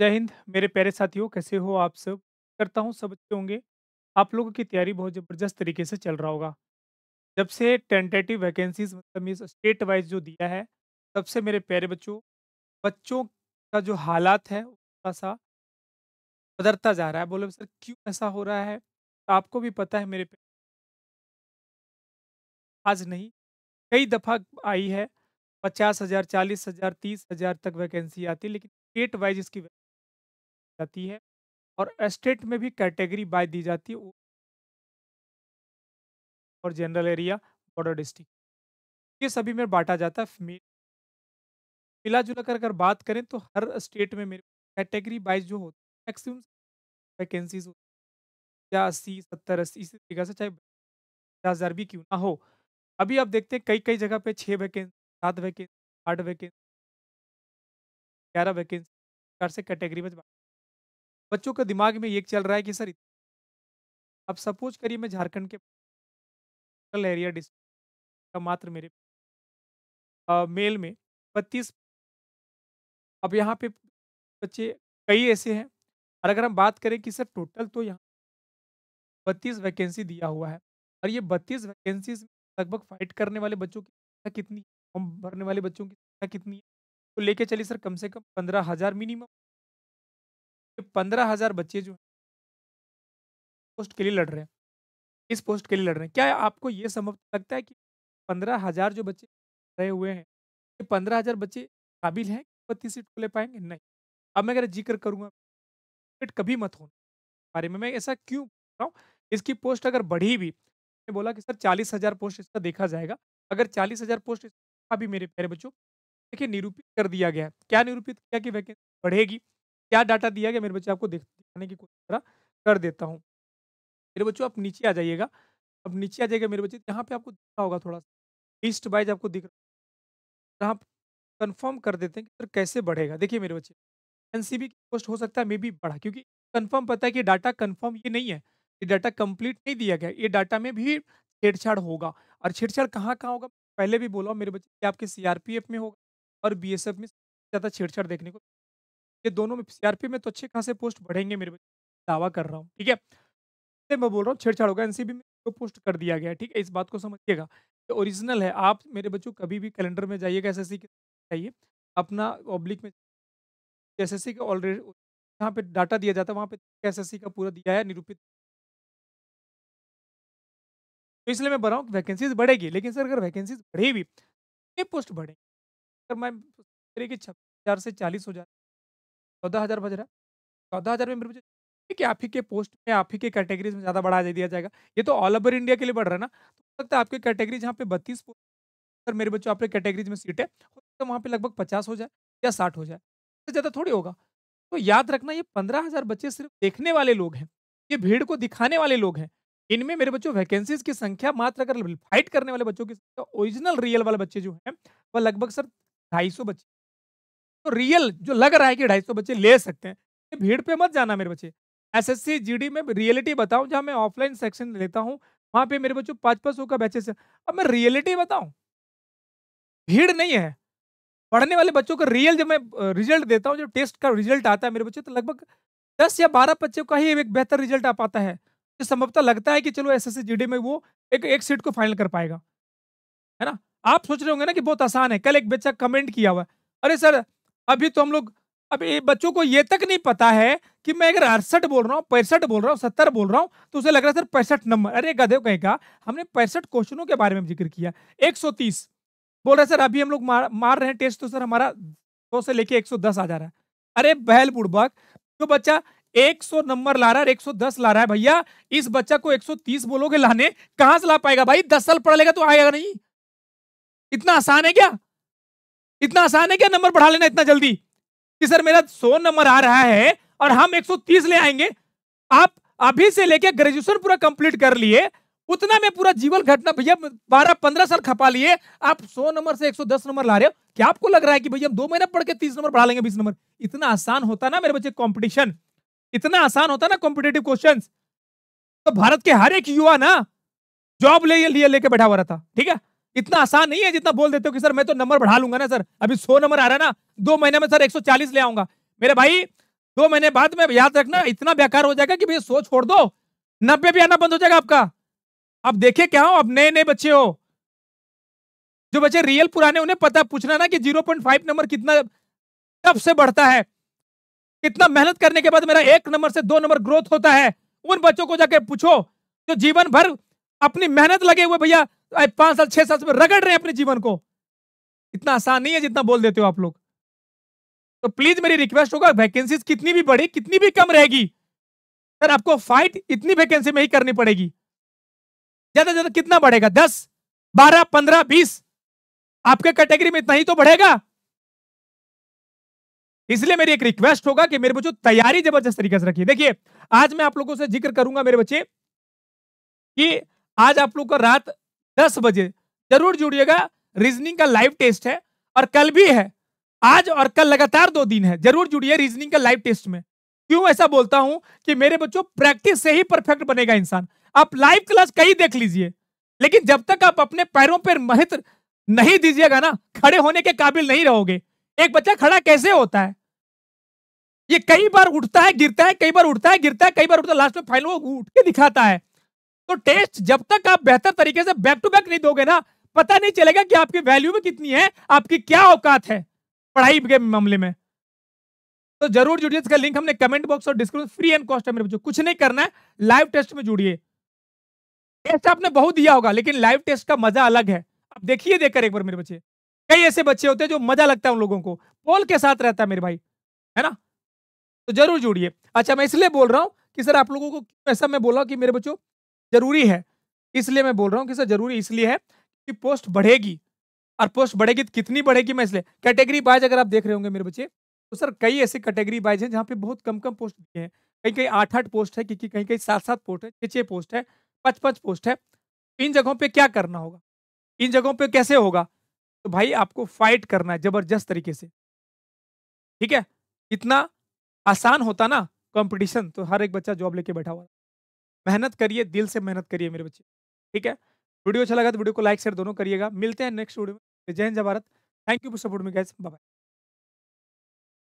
जय हिंद, मेरे प्यारे साथियों, कैसे हो आप सब? करता हूँ सब अच्छे होंगे। आप लोगों की तैयारी बहुत ज़बरदस्त तरीके से चल रहा होगा। जब से टेंटेटिव वैकेंसीज मतलब मीन्स स्टेट वाइज जो दिया है, तब से मेरे प्यारे बच्चों बच्चों का जो हालात है थोड़ा सा बदलता जा रहा है। बोले सर, क्यों ऐसा हो रहा है? आपको भी पता है मेरे आज नहीं, कई दफ़ा आई है, पचास हज़ार, चालीस हज़ार, तीस हज़ार तक वैकेंसी आती है, लेकिन स्टेट वाइज इसकी जाती है और एस्टेट में भी कैटेगरी बाय दी जाती है और जनरल एरिया, बॉर्डर डिस्ट्रिक्ट। ये सभी में बांटा जाता है मिला जुला कर अगर बात करें तो हर स्टेट में मेरे कैटेगरी वाइज जो होती है, मैक्सिमम वैकेंसीज होती या अस्सी, सत्तर, अस्सी, इसी तरीके से चाहे पचास हज़ार भी क्यों ना हो। अभी आप देखते हैं कई कई जगह पे छः वैकेंसी, सात वैकेंसी, आठ वैकेंसी, ग्यारह वैकेंसी प्रकार से कैटेगरी में बच्चों के दिमाग में ये चल रहा है कि सर अब सपोज़ करिए मैं झारखंड के एरिया डिस्ट्रिक्ट का मात्र मेरे अ, मेल में 32 अब यहाँ पे बच्चे कई ऐसे हैं। और अगर हम बात करें कि सर टोटल तो यहाँ 32 वैकेंसी दिया हुआ है। और ये 32 वैकेंसीज लगभग फाइट करने वाले बच्चों की संख्या कितनी फॉर्म भरने वाले बच्चों की संख्या कितनी है? तो लेके चलिए सर कम से कम पंद्रह हज़ार मिनिमम पंद्रह हज़ार बच्चे जो पोस्ट के लिए लड़ रहे हैं, इस पोस्ट के लिए लड़ रहे हैं। क्या आपको ये समझ, लगता है कि पंद्रह हज़ार जो बच्चे रहे हुए हैं, ये पंद्रह हज़ार बच्चे काबिल हैं बत्तीस सीट को ले पाएँगे? नहीं। अब मैं अगर ज़िक्र करूँगा सीट कभी मत होना बारे में, मैं ऐसा क्यों बोल रहा हूँ? इसकी पोस्ट अगर बढ़ी भी, मैंने बोला कि सर चालीस हज़ार पोस्ट इसका देखा जाएगा, अगर चालीस हज़ार पोस्ट अभी मेरे प्यारे बच्चों, देखिए निरूपित कर दिया गया क्या निरूपित किया कि वैकेंसी बढ़ेगी? क्या डाटा दिया गया मेरे बच्चे आपको दिख- दिखाने की कोशिश कर देता हूँ। मेरे बच्चों, आप नीचे आ जाइएगा। अब नीचे आ जाइएगा मेरे बच्चे, यहाँ पे आपको दिख रहा होगा थोड़ा सा। ईस्ट वाइज आपको दिख रहा है। आप कंफर्म कर देते हैं कि सर कैसे बढ़ेगा। देखिए मेरे बच्चे, एनसीबी की पोस्ट हो सकता है मे बी बढ़ा, क्योंकि कंफर्म पता है कि डाटा कंफर्म ये नहीं है ये डाटा कंप्लीट नहीं दिया गया। ये डाटा में भी छेड़छाड़ होगा। और छेड़छाड़ कहाँ कहाँ होगा? पहले भी बोला मेरे बच्चे आपके सीआरपीएफ में होगा और बीएसएफ में ज़्यादा छेड़छाड़ देखने को ये दोनों में सीआरपी में तो अच्छे खासे पोस्ट बढ़ेंगे मेरे दावा कर रहा हूँ, ठीक है? मैं बोल रहा हूँ छेड़छाड़ होगा एनसीबी में तो पोस्ट कर दिया गया, ठीक है? इस बात को समझिएगा ओरिजिनल है, आप मेरे बच्चों कभी भी कैलेंडर में जाइएगा, एसएससी के चाहिए अपना ऑब्लिक में एसएससी का ऑलरेडी जहाँ पे डाटा दिया जाता है, वहाँ पे एसएससी का पूरा दिया है, निरूपित। तो इसलिए मैं हूँ वैकेंसीज बढ़ेगी, लेकिन सर अगर वैकेंसीज बढ़ी भी, ये पोस्ट बढ़े अगर मैं करिए कि छब्बीस हज़ार से चालीस हो जाए चौदह हज़ार बज रहा है। चौदह हज़ार में बच्चे ठीक है आप ही के पोस्ट में, आप ही के कैटेगरीज में ज़्यादा बढ़ा दिया जाएगा? ये तो ऑल ओवर इंडिया के लिए बढ़ रहा है ना? तो हो सकता है आपके कैटेगरी जहाँ पे बत्तीस सर मेरे बच्चों, आपके कैटेगरीज में सीट है, हो सकता है वहाँ पे लगभग पचास हो जाए या साठ हो जाए इससे ज़्यादा थोड़ी होगा। तो याद रखना ये पंद्रह हज़ार बच्चे सिर्फ़ देखने वाले लोग हैं, ये भीड़ को दिखाने वाले लोग हैं। इनमें मेरे बच्चों वैकेंसीज की संख्या मात्र अगर फाइट करने वाले बच्चों की संख्या, ओरिजिनल रियल वाले बच्चे जो हैं, वह लगभग सर ढाई सौ बच्चे तो रियल जो लग रहा है कि ढाई बच्चे ले सकते हैं। भीड़ पे मत जाना मेरे बच्चे। एसएससी, जीडी में रियलिटी बताऊँ जहाँ मैं ऑफलाइन सेक्शन लेता हूँ, वहाँ पे मेरे बच्चों पाँच पाँच का बैचेस है। अब मैं रियलिटी बताऊँ? भीड़ नहीं है। पढ़ने वाले बच्चों का रियल जब मैं रिज़ल्ट देता हूँ, जब टेस्ट का रिज़ल्ट आता है मेरे बच्चे तो लगभग दस या बारह बच्चों का ही एक बेहतर रिज़ल्ट आ पाता है। तो संभवतः लगता है कि चलो एस एस में वो एक एक सीट को फाइनल कर पाएगा। है ना? आप सोच रहे होंगे ना कि बहुत आसान है, कल एक बच्चा कमेंट किया हुआ अरे सर अभी तो हम लोग अब ये बच्चों को ये तक नहीं पता है कि मैं अगर अड़सठ बोल रहा हूँ पैंसठ बोल रहा हूँ सत्तर बोल रहा हूँ तो उसे लग रहा है सर पैंसठ नंबर। अरे गधे कहीं का हमने पैंसठ क्वेश्चनों के बारे में ज़िक्र किया एक सौ तीस। बोल रहे सर अभी हम लोग मार, मार रहे हैं टेस्ट तो सर हमारा सौ से लेके एक सौ दस आ जा रहा है। अरे बहल बुड़बक जो बच्चा 100 नंबर ला रहा है 110 ला रहा है भैया इस बच्चा को 130 बोलोगे लाने कहाँ से ला पाएगा भाई? 10 साल पढ़ लेगा तो आएगा नहीं। इतना आसान है क्या? इतना आसान है क्या? नंबर बढ़ा लेना इतना जल्दी। कि सर, मेरा 100 नंबर आ रहा है और हम 130 ले आएँगे। आप अभी से लेके ग्रेजुएशन पूरा कंप्लीट कर लिए, उतना में पूरा जीवन घटना, भैया, बारह पंद्रह साल खपा लिए, आप सौ नंबर से एक सौ दस नंबर ला रहे हो। क्या आपको लग रहा है कि, भैया, हम दो महीना पढ़ के तीस नंबर बढ़ा लेंगे, बीस नंबर? इतना आसान होता ना मेरे बच्चे कंपटीशन इतना आसान होता ना कॉम्पिटेटिव क्वेश्चन तो भारत के हर एक युवा ना जॉब ले लिए, लेके बैठा हुआ रहता, ठीक है? इतना आसान नहीं है जितना बोल देते हो कि, सर, मैं तो नंबर बढ़ा लूँगा ना, सर। अभी सौ नंबर आ रहा है ना, दो महीने में, सर 140 ले आऊँगा। मेरे भाई, दो महीने बाद में याद रखना, इतना बेकार हो जाएगा कि भैया सो छोड़ दो। नब्बे भी आना बंद हो जाएगा आपका। अब देखे क्या हो अब नए नए बच्चे हो। जो बच्चे रियल पुराने, उन्हें पता, पूछना ना कि 0.5 नंबर कितना, कब से बढ़ता है। कितना मेहनत करने के बाद मेरा एक नंबर से दो नंबर ग्रोथ होता है। उन बच्चों को जाके पूछो, जो जीवन भर अपनी मेहनत लगे हुए भैया पाँच साल, छह साल से रगड़ रहे हैं अपने जीवन को। इतना आसान नहीं है जितना बोल देते हो आप लोग। तो प्लीज़ मेरी रिक्वेस्ट होगा वैकेंसीज कितनी भी बढ़ी, कितनी भी कम रहेगी सर आपको फाइट इतनी वैकेंसी में ही करनी पड़ेगी। ज़्यादा ज़्यादा कितना बढ़ेगा? दस, बारह, पंद्रह, बीस। आपके कैटेगरी में इतना ही तो बढ़ेगा। इसलिए मेरी एक रिक्वेस्ट होगा कि मेरे बच्चों, तैयारी ज़बरदस्त तरीके से रखिए। देखिए, आज मैं आप लोगों से ज़िक्र करूँगा मेरे बच्चे कि आज आप लोग का रात 10 बजे। ज़रूर जुड़िएगा। रीजनिंग का लाइव टेस्ट है और कल भी है। आज और कल लगातार दो दिन है। ज़रूर जुड़िए रीजनिंग का लाइव टेस्ट में। क्यों ऐसा बोलता हूँ कि मेरे बच्चों प्रैक्टिस से ही परफेक्ट बनेगा इंसान। आप लाइव क्लास कहीं देख लीजिए। लेकिन जब तक आप अपने पैरों पर महत्व नहीं दीजिएगा ना, खड़े होने के काबिल नहीं रहोगे। एक बच्चा खड़ा कैसे होता है? ये कई बार उठता है, गिरता है, कई बार उठता है, गिरता है, कई बार उठता है लास्ट में फाइनल वो उठ के दिखाता है। तो टेस्ट जब तक आप बेहतर तरीके से बैक टू बैक नहीं दोगे ना, पता नहीं चलेगा कि आपकी वैल्यू में कितनी है, आपकी क्या औकात है पढ़ाई के मामले में। तो ज़रूर जुड़िए, इसका लिंक हमने कमेंट बॉक्स और डिस्क्रिप्शन फ्री एंड कॉस्ट है मेरे बच्चों कुछ नहीं करना है लाइव टेस्ट में जुड़िए। टेस्ट आपने बहुत दिया होगा, लेकिन लाइव टेस्ट का मज़ा अलग है। आप देखिए, देखकर एक बार मेरे बच्चे। कई ऐसे बच्चे होते हैं जो मज़ा लगता है उन लोगों को। पोल के साथ रहता है मेरे भाई, है ना? तो ज़रूर जुड़िए। अच्छा मैं इसलिए बोल रहा हूँ कि सर आप लोगों को ऐसा मैं बोल हूँ कि मेरे बच्चों ज़रूरी है। इसलिए मैं बोल रहा हूँ कि सर ज़रूरी इसलिए है कि पोस्ट बढ़ेगी और पोस्ट बढ़ेगी तो कितनी बढ़ेगी मैं इसलिए कैटेगरी वाइज अगर आप देख रहे होंगे मेरे बच्चे तो सर कई ऐसे कैटेगरी वाइज हैं जहाँ पे बहुत कम कम पोस्ट दिए हैं। कहीं कहीं आठ आठ पोस्ट है, क्योंकि कहीं कहीं सात सात पोस्ट है छः छः पोस्ट है पाँच पाँच पोस्ट है। इन जगहों पे क्या करना होगा? इन जगहों पे कैसे होगा? तो भाई आपको फाइट करना है ज़बरदस्त तरीके से। ठीक है? इतना आसान होता ना कंपटीशन तो हर एक बच्चा जॉब लेके बैठा हुआ मेहनत करिए, दिल से मेहनत करिए मेरे बच्चे। ठीक है? वीडियो अच्छा लगा तो वीडियो को लाइक शेयर दोनों करिएगा। मिलते हैं नेक्स्ट वीडियो में। जय हिंद, जय Bharat. Thank you for support me guys bye